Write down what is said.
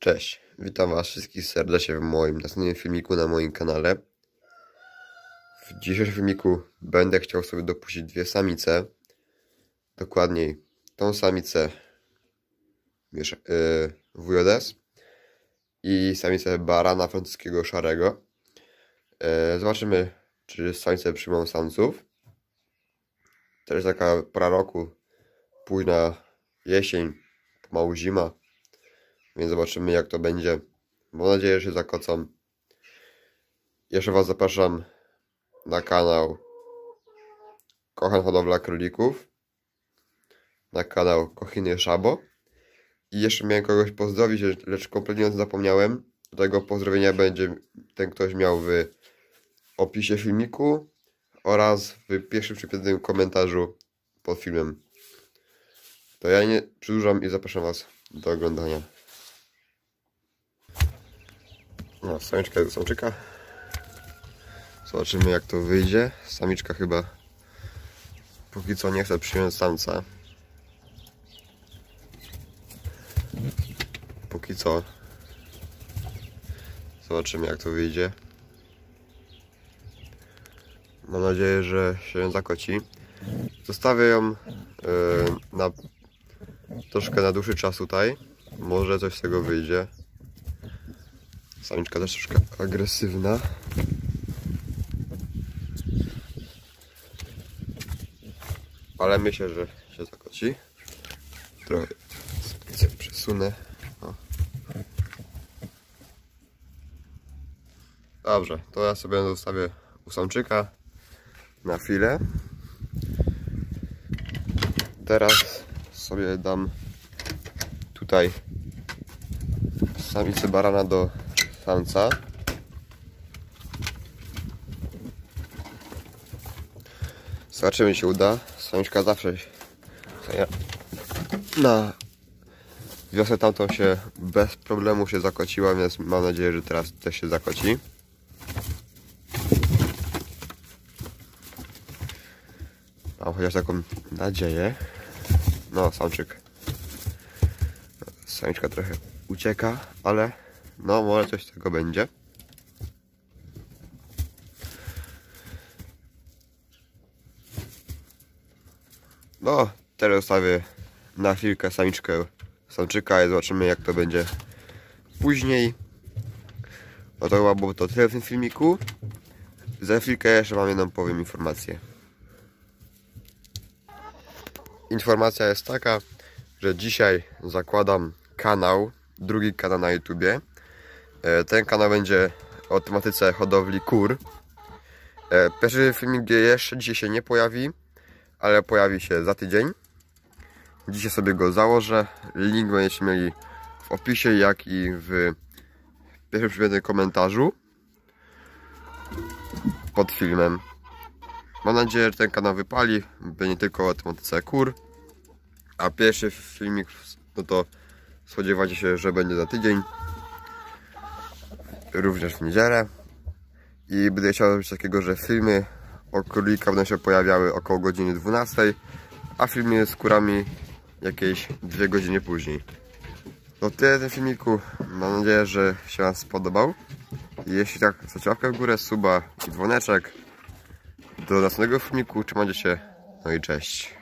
Cześć, witam was wszystkich serdecznie w moim następnym filmiku na moim kanale. W dzisiejszym filmiku będę chciał sobie dopuścić dwie samice. Dokładniej tą samicę yy, WJS i samicę barana francuskiego szarego. Yy, zobaczymy, czy samice przyjmą samców. Też taka pora roku, późna jesień, pomału zima więc zobaczymy jak to będzie. Mam nadzieję, że się zakocą. Jeszcze Was zapraszam na kanał Kochan Hodowla Królików. Na kanał Kochiny Szabo. I jeszcze miałem kogoś pozdrowić, lecz kompletnie zapomniałem. Do tego pozdrowienia będzie ten ktoś miał w opisie filmiku oraz w pierwszym czy komentarzu pod filmem. To ja nie przedłużam i zapraszam Was do oglądania. No, samiczka do samczyka. Zobaczymy jak to wyjdzie. Samiczka chyba póki co nie chce przyjąć samca. Póki co. Zobaczymy jak to wyjdzie. Mam nadzieję, że się zakoci. Zostawię ją yy, na troszkę na dłuższy czas tutaj. Może coś z tego wyjdzie. Samiczka też troszkę agresywna. Ale myślę, że się zakoci. Trochę przesunę. O. Dobrze, to ja sobie zostawię u samczyka na chwilę. Teraz sobie dam tutaj samicy barana do samca. Zobaczymy, się uda. Samiczka zawsze na wiosnę tamtą się bez problemu się zakociła, więc mam nadzieję, że teraz też się zakoci. Mam chociaż taką nadzieję. No, samczyk. Samiczka trochę ucieka, ale no, może coś z tego będzie. No, teraz zostawię na chwilkę samiczkę samczyka i zobaczymy jak to będzie później. No to chyba było to tyle w tym filmiku. Za chwilkę jeszcze mam jedną powiem informację. Informacja jest taka, że dzisiaj zakładam kanał, drugi kanał na YouTubie. E, ten kanał będzie o tematyce hodowli kur. E, pierwszy filmik jeszcze dzisiaj się nie pojawi, ale pojawi się za tydzień. Dzisiaj sobie go założę. Link będziecie mieli w opisie, jak i w pierwszym przyjemnym komentarzu pod filmem. Mam nadzieję, że ten kanał wypali, będzie tylko o tematyce kur. A pierwszy filmik, no to spodziewajcie się, że będzie za tydzień również w niedzielę. I będę chciał zrobić takiego, że filmy o królika będą się pojawiały około godziny 12 a filmy z kurami jakieś dwie godziny później. To tyle w tym filmiku. Mam nadzieję, że się Wam spodobał. Jeśli tak, zostawcie łapkę w górę, suba i dzwoneczek. Do następnego filmiku, trzymajcie się, no i cześć